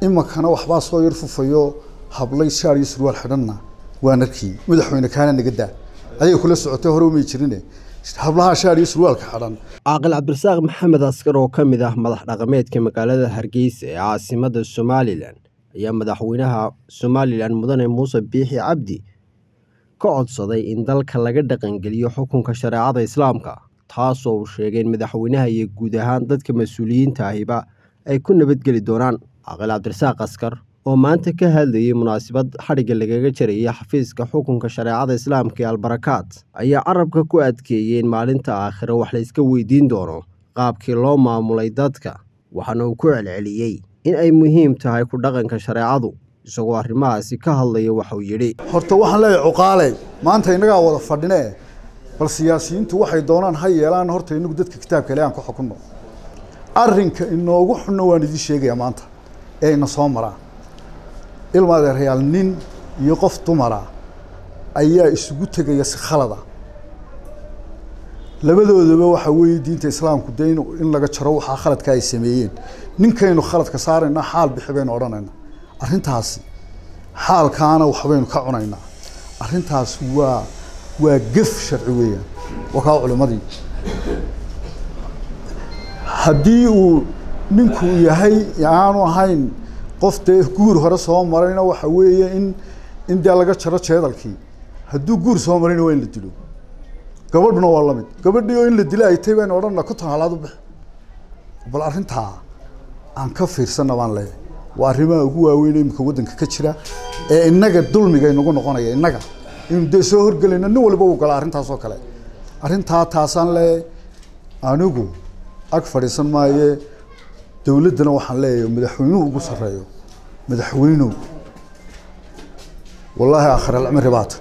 iminkana waxbaa soo yar fufayo hablay shaar iyo surwaal xidhanna. Waan arkii madaxweyne kaana naga daa. Kula socotay hore umay jirine. Hablaha shaar iyo surwaalka xidhan. Caaqil cabdirasaaq maxamed askar oo ka mid ah madax dhaqameedka magaalada hargeysa ee caasimadda somalilan ayaa madaxweynaha somalilan mudane muuse biixi cabdi ka codsaday in dalka laga dhaqangeliyo xukunka shareecada islaamka taasoo uu sheegay in madaxweynaha iyo guud ahaan dadka mas'uuliyiinta ahiba ay ku nabadgeli doonaan caaqil cabdirasaaq askar oo maanta ka hadlayay munaasabad xadhigga lagaga jarayay xafiiska xukunka shareecada islaamka ee albarakaad ayaa carabka ku adkeeyey in maalinta aakhire wax la iska weydiin doono qaabkii loo maamulay dadka waxaana uu ku celceliyey in ay muhiim tahay ku dhaqanka shareecadu isagoo arrimahaasi ka hadlaya waxauu yidhi horta waxaan leeyahay cuqaale maanta innagaa wada fadhine bal siyaasiyiintu waxay doonaan ha yeelaan horta inagu dadka kitaabka ile aan ku xukunno. Arrinka inoogu xunno waan idiin sheegayaa maanta ina soo maraa. Ilma adeerayaal nin iyo qof dumara ayaa isugu tegaya si khalada labadoodaba waxaa weeye diinta islaamku dee in laga jaro waxaa khaladka ay sameeyeen. Ninkaynu khaladka saarayna xaal bixi baynu odhanaynaa. Arrintaasi xaalkaana waxbaynu ka cunaynaa. Arrintaas waa waa gef sharci weeyaan. Waa kaa culimadii. Haddii uu ninku yahay aanu ahayn qof dee guur hore soo marayna waxa weeye in in dee laga jaro jeedalkii. Hadduu guur soo marayna waa in la dilo. Gabadhuna waa la mid gabadhii oo in la dilo ay tay baynu odhanna konton halaad u bixi. Bal arrintaa aan ka fiirsanna baan leeyahay. Waa arrimaha ugu waaweyn iminka waddanka ka jira ee innaga dulmiga inagu noqonaya innaga. Inu dee soo horgelayna nin waliba uu galaa arrintaas oo kale. Arrintaa taasaan leeyahay. Anigu ag fadhiisan maaye dowladdana waxaan leeyahay madaxweynuhu ugu sarreeyo madaxweynuhu wallaahi aakhir alcimri baa tay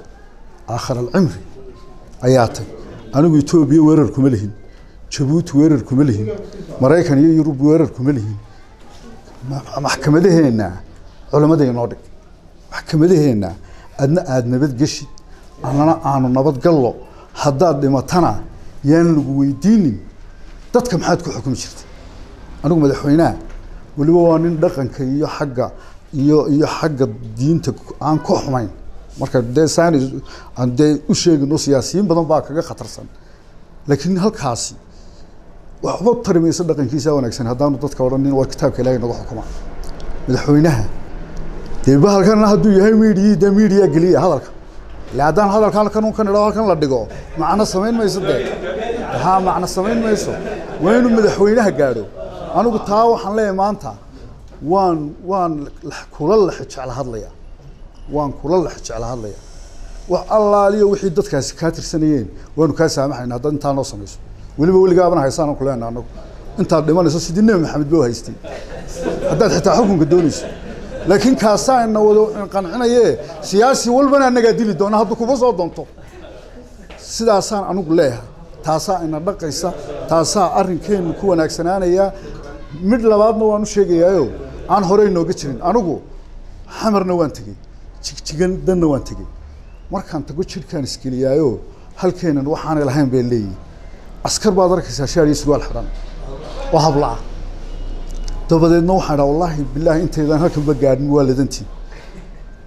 aakhir alcimri ayaa tay anigu etoobiya weerar kuma lihin jabuuti weerar kuma lihin maraykan iyo yurub weerar kuma lihin. Maxkamadaheenna culimmada inoo dhig. Maxkamadaheenna adna aada nabadgeshid annana aanu nabadgallo haddaad dhimatana yaan lagu weydiinin. Dadka maxaad ku xukumi jirtay anigu madaxweynaha weliba waa nin dhaqanka iyo xagga iyo iyo xagga diinta aan ku xumayn. Marka dee saani aan dee u sheegino siyaasiyiin badan baa kaga khatarsan. Laakiin halkaasi waxba tari mayso dhaqankiisa wanaagsan. Haddaanu dadka odhanin waa kitaabka ilaahay nagu xukuma. Madaxweynaha dee bahalkan hadduu yahay miidiyi dee miidiya geliya hadalka. Ila haddaan hadalkan halkan kan idhaho halkan la dhigo macno samayn mayso dee haa macno samayn mayso. Waa inuu madaxweynaha gaadho anigu taa waxaan leeyahay maanta waan waan kula lex jecla hadlaya waan kula lex jecla hadlaya wax allaaliyo wixii dadkaasi kaa tirsanayeen waanu kaa saamaxayna haddaad intaa noo samayso. Weliba weligaabana haysaan ku leenaha anagu intaad dhimanayso sidii nebi maxamed boo haystay. Haddaad xitaa xukunka doonayso. Laakiin kaasaa ina wado qancinaye siyaasi walbana anagaa dili doona hadduu kuba soo doonto. Sidaasaan anigu leeyahay. Taasaa ina dhaqaysa taasaa arrinkeennu ku wanaagsanaanaya mid labaadna waan u sheegayaayo? Aan horey nooga jirin. Anigu xamarna waan tegey. Jigjigan danna waan tegey. Markaan tago jidhkaan isgeliyaayo halkeenan waxaanay lahayn bay leeyihiin askar baad arkaysaa shaar iyo surwaal xidhan. Oo hablaca dabadeedna waxaan dhaha wallaahi bilaahi intaydaan halkanba gaadhin waa ladantiin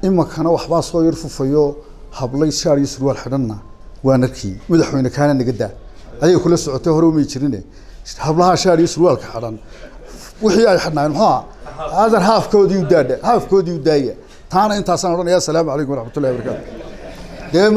iminkana waxbaa soo yar fufayo hablay shaar iyo surwaal xidhanna waan arkii madaxweyne kaana naga daa. Kula socotay hore umay jirine hablaha shaar iyo surwaalka xidhan wixii ay xidhnaayeen muxuu aadan haafkoodii u daadha haafkoodii u daaya taana intaasaan odhanaya asalaamu calaykum waraxmatullahi wabarakaatu dee